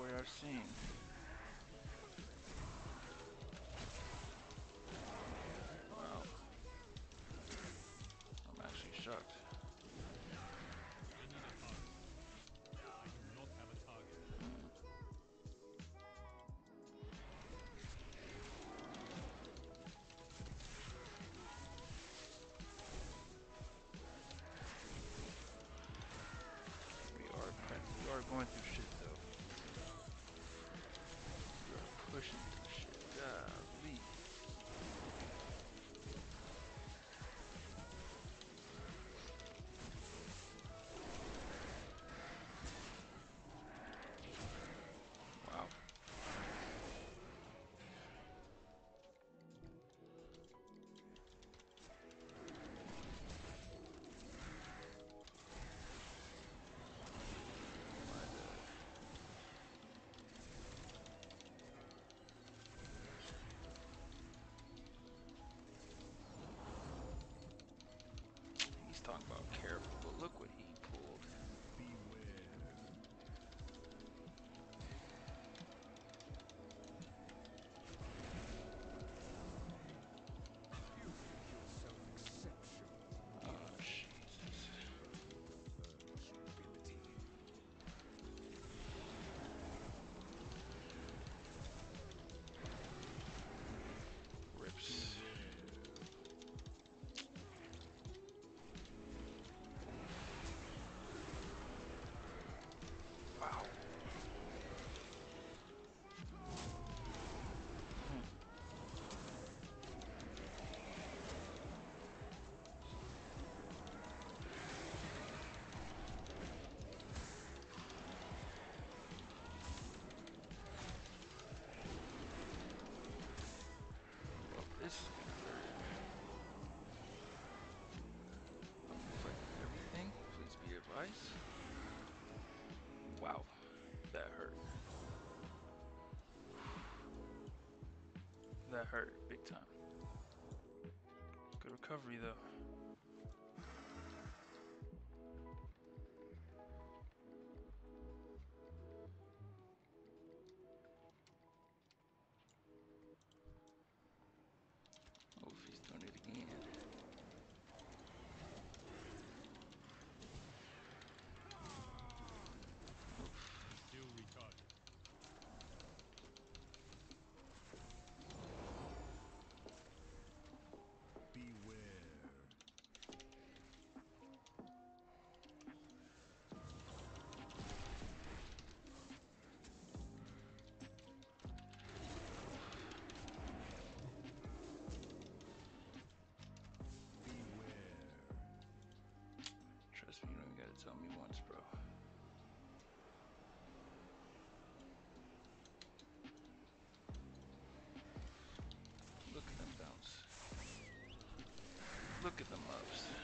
best are seen. Wow. I'm actually shocked. We are we going through Wow, that hurt. That hurt big time. Good recovery though. Tell me once, bro. Look at them bounce. Look at them ups.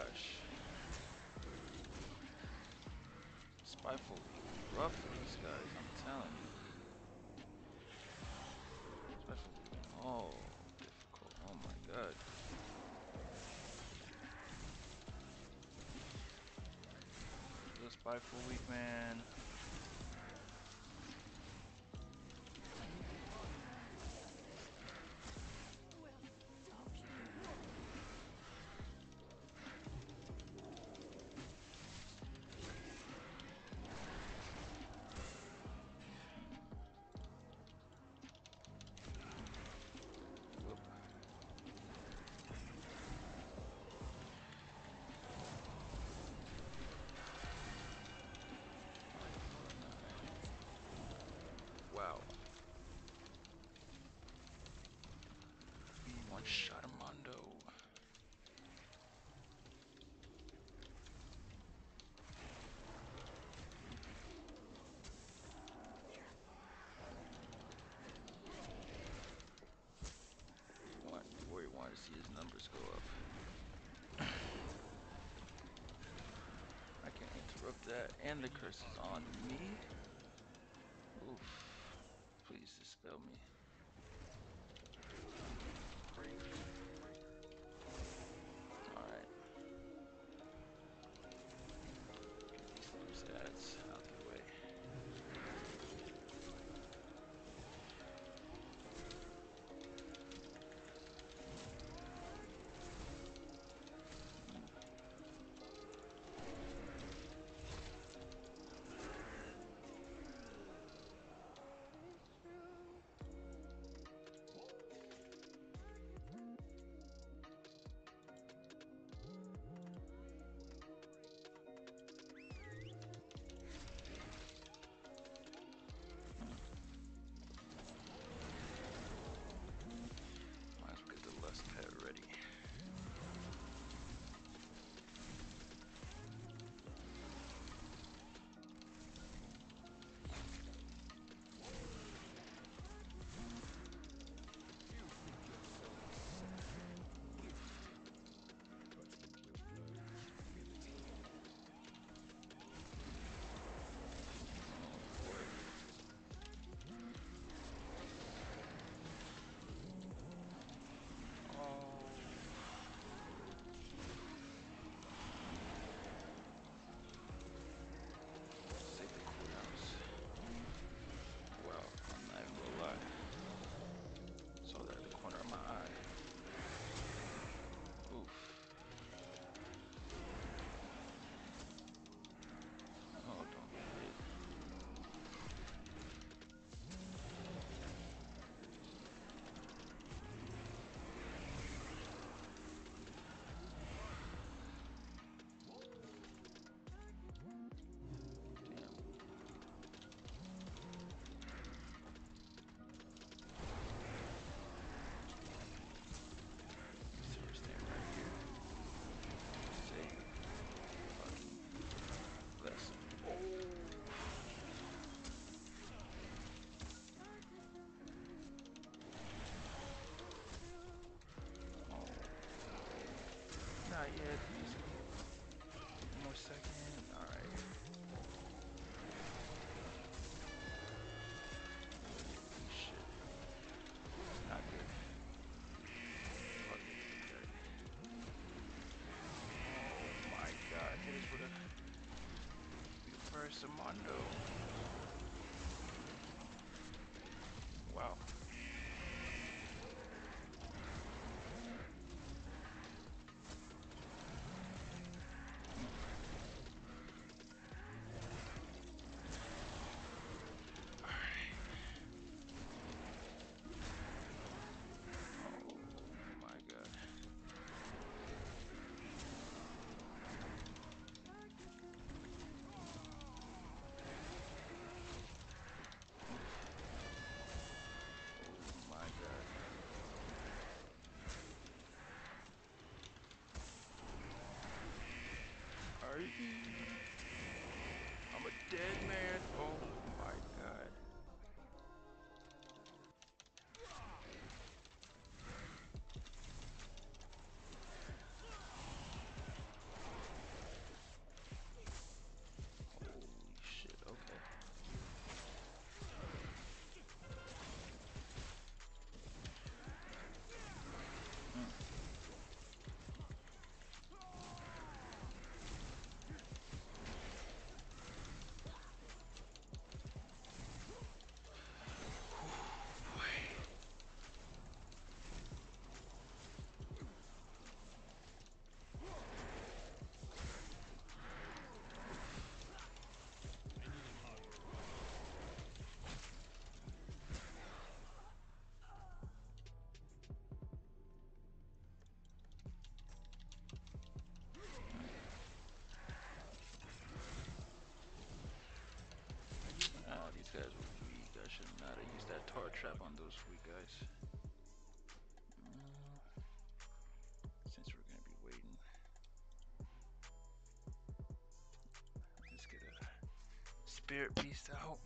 Mirage. Spiteful. Rough these guys, I'm telling you. Spiteful. Oh, difficult. Oh my god. Just spiteful weak man. on Charmondo. What? Where you want to see his numbers go up. I can't interrupt that, and the curse is on me. Simondo. Mm-hmm. I'm a dead man. power trap on those weak guys. Uh, since we're gonna be waiting, let's get a spirit beast out.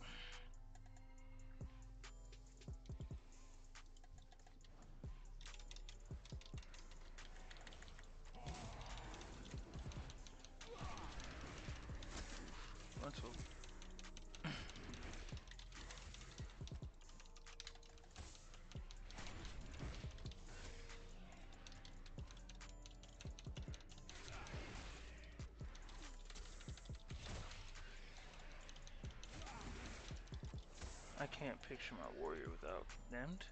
I can't picture my warrior without condemned.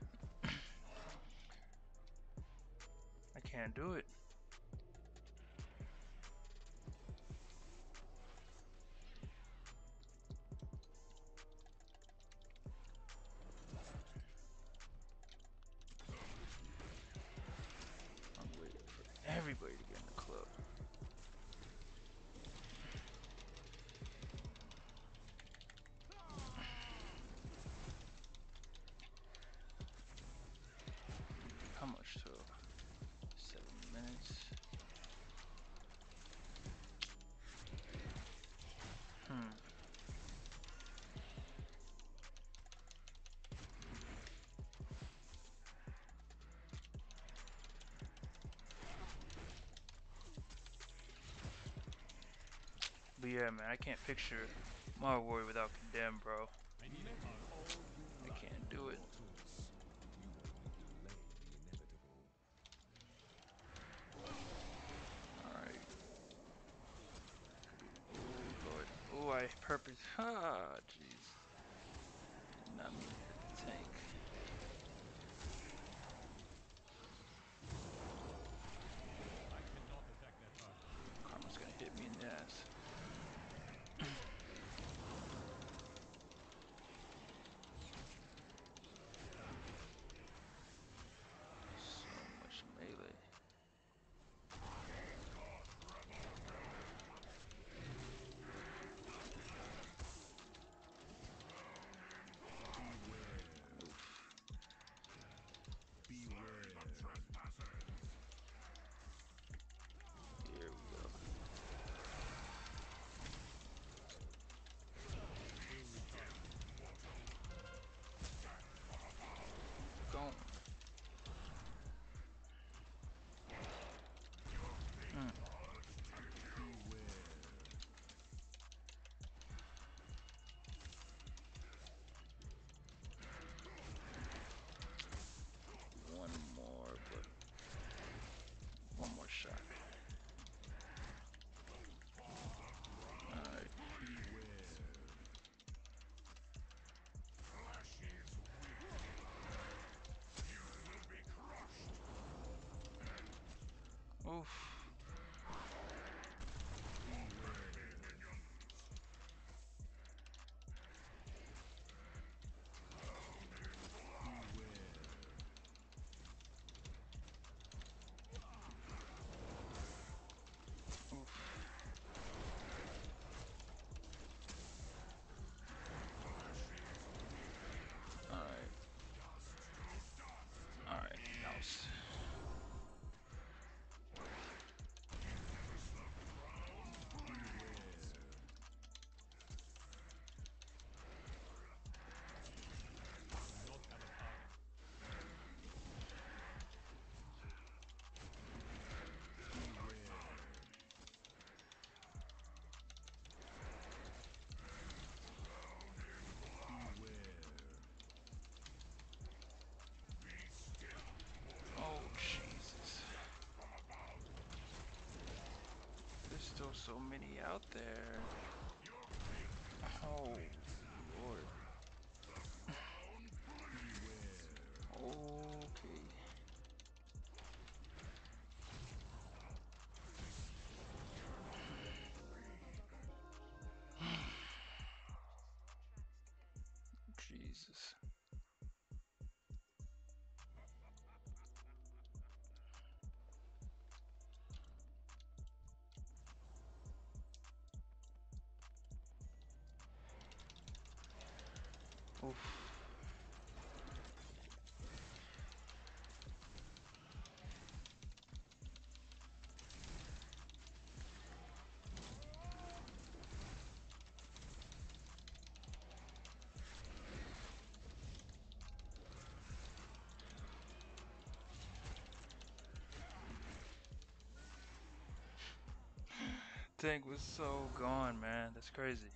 I can't do it. But yeah, man, I can't picture my warrior without condemn, bro. I can't do it. Alright. Oh. Oh, I purpose. Ah, Oof. Oof. Alright. Alright, mouse. Do not have a target. Oh, Jesus. There's still so many out there. Oh, Lord. Okay. Jesus. Oof. Tank was so gone, man. That's crazy.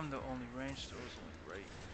I'm the only range, so it's only great.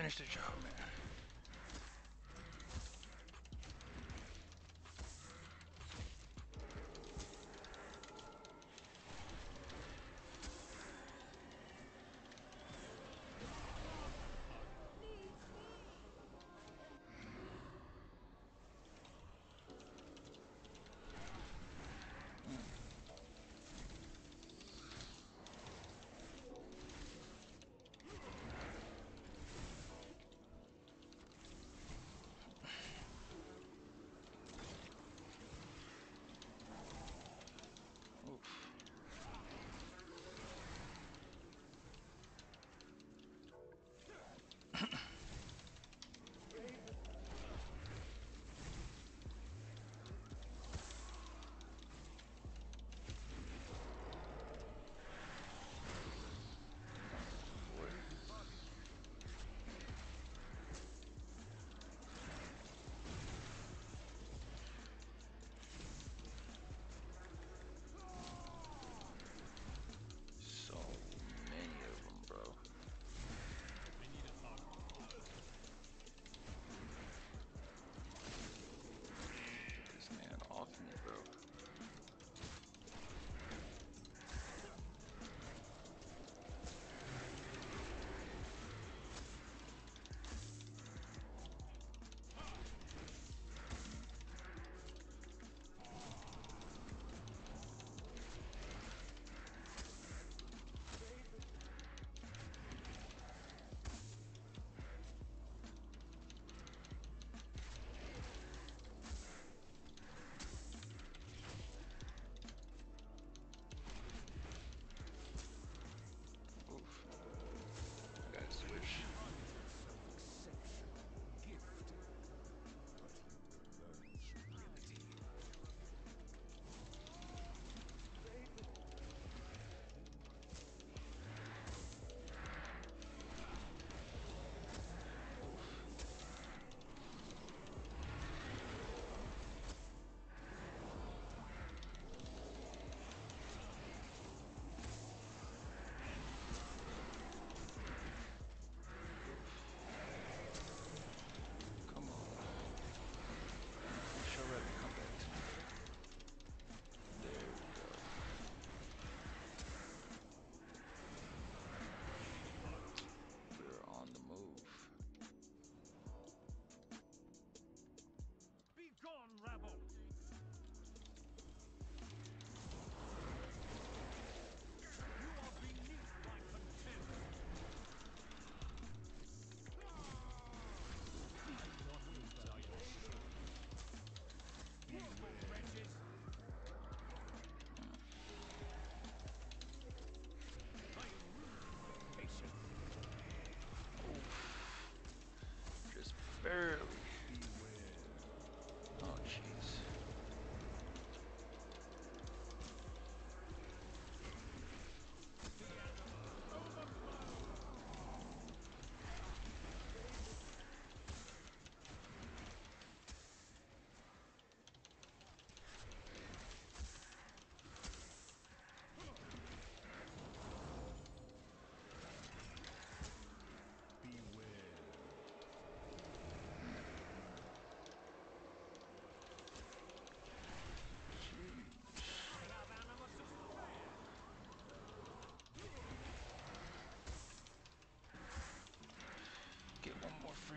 finish the job, man.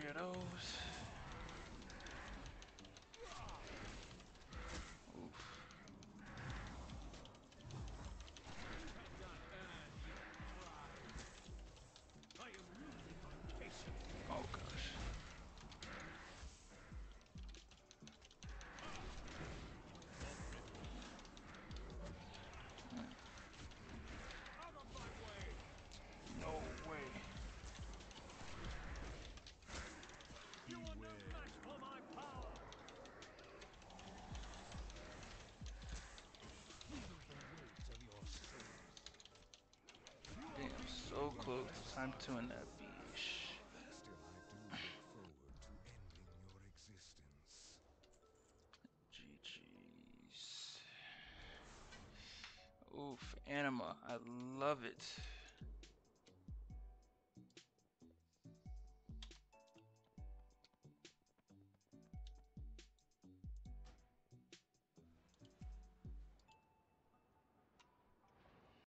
Oof. So close. Time to end